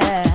there.